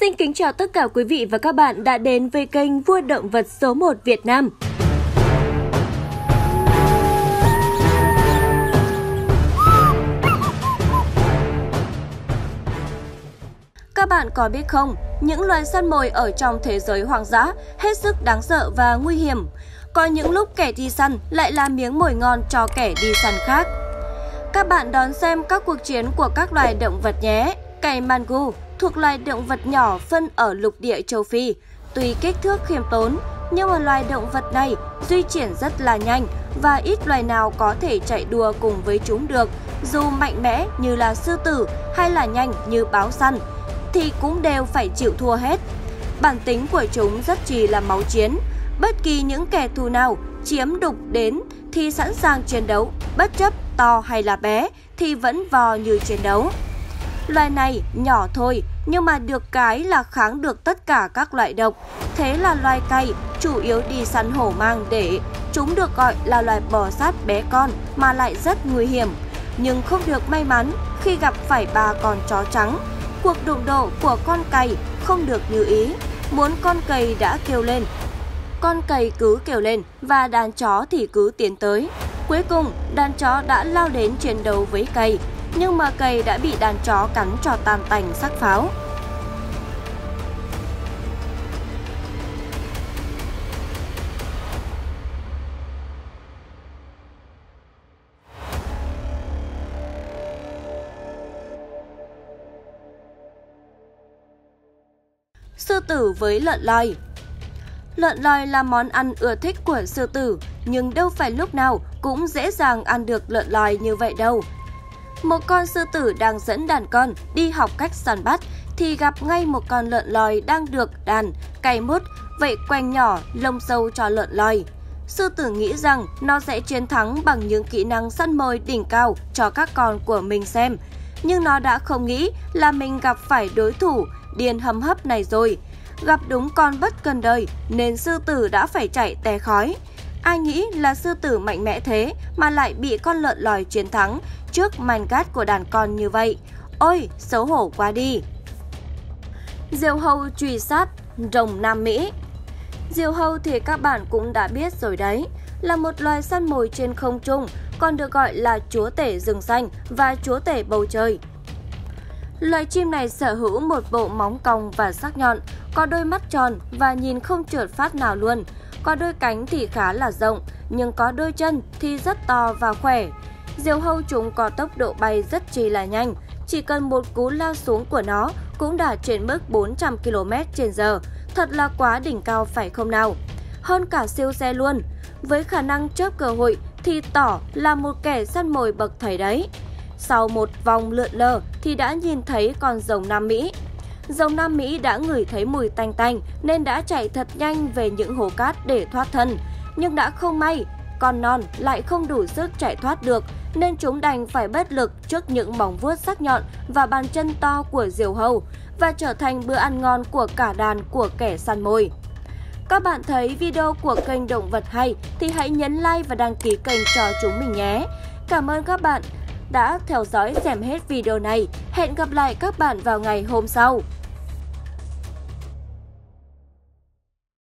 Xin kính chào tất cả quý vị và các bạn đã đến với kênh Vua Động vật số 1 Việt Nam. Các bạn có biết không, những loài săn mồi ở trong thế giới hoang dã hết sức đáng sợ và nguy hiểm. Có những lúc kẻ đi săn lại là miếng mồi ngon cho kẻ đi săn khác. Các bạn đón xem các cuộc chiến của các loài động vật nhé. Cày mangu thuộc loài động vật nhỏ phân ở lục địa châu Phi. Tuy kích thước khiêm tốn, nhưng mà loài động vật này di chuyển rất là nhanh và ít loài nào có thể chạy đua cùng với chúng được. Dù mạnh mẽ như là sư tử hay là nhanh như báo săn thì cũng đều phải chịu thua hết. Bản tính của chúng rất chỉ là máu chiến. Bất kỳ những kẻ thù nào chiếm đục đến thì sẵn sàng chiến đấu, bất chấp to hay là bé thì vẫn vò như chiến đấu. Loài này nhỏ thôi nhưng mà được cái là kháng được tất cả các loại độc. Thế là loài cày chủ yếu đi săn hổ mang để chúng được gọi là loài bò sát bé con mà lại rất nguy hiểm. Nhưng không được may mắn khi gặp phải ba con chó trắng. Cuộc đụng độ của con cày không được như ý. Muốn con cày đã kêu lên. Con cày cứ kêu lên và đàn chó thì cứ tiến tới. Cuối cùng, đàn chó đã lao đến chiến đấu với cày nhưng mà cây đã bị đàn chó cắn cho tan tành sắc pháo. Sư tử với lợn lòi Lợn lòi là món ăn ưa thích của sư tử, nhưng đâu phải lúc nào cũng dễ dàng ăn được lợn lòi như vậy đâu. Một con sư tử đang dẫn đàn con đi học cách săn bắt thì gặp ngay một con lợn lòi đang được đàn, cày mút vậy quanh nhỏ, lông sâu cho lợn lòi. Sư tử nghĩ rằng nó sẽ chiến thắng bằng những kỹ năng săn mồi đỉnh cao cho các con của mình xem. Nhưng nó đã không nghĩ là mình gặp phải đối thủ điên hầm hấp này rồi. Gặp đúng con bất cần đời, nên sư tử đã phải chạy té khói. Ai nghĩ là sư tử mạnh mẽ thế mà lại bị con lợn lòi chiến thắng trước màn cát của đàn con như vậy. Ôi, xấu hổ quá đi. Diều hâu truy sát rồng Nam Mỹ Diều hâu thì các bạn cũng đã biết rồi đấy, là một loài săn mồi trên không trung, còn được gọi là chúa tể rừng xanh và chúa tể bầu trời. Loài chim này sở hữu một bộ móng cong và sắc nhọn, có đôi mắt tròn và nhìn không trượt phát nào luôn. Có đôi cánh thì khá là rộng, nhưng có đôi chân thì rất to và khỏe. Diều hâu chúng có tốc độ bay rất chi là nhanh, chỉ cần một cú lao xuống của nó cũng đã trên mức 400 km h thật là quá đỉnh cao phải không nào? Hơn cả siêu xe luôn, với khả năng chớp cơ hội thì tỏ là một kẻ săn mồi bậc thầy đấy. Sau một vòng lượn lờ thì đã nhìn thấy con rồng Nam Mỹ. Rồng Nam Mỹ đã ngửi thấy mùi tanh tanh nên đã chạy thật nhanh về những hồ cát để thoát thân. Nhưng đã không may, con non lại không đủ sức chạy thoát được nên chúng đành phải bất lực trước những móng vuốt sắc nhọn và bàn chân to của diều hâu và trở thành bữa ăn ngon của cả đàn của kẻ săn mồi. Các bạn thấy video của kênh Động vật hay thì hãy nhấn like và đăng ký kênh cho chúng mình nhé. Cảm ơn các bạn đã theo dõi xem hết video này. Hẹn gặp lại các bạn vào ngày hôm sau.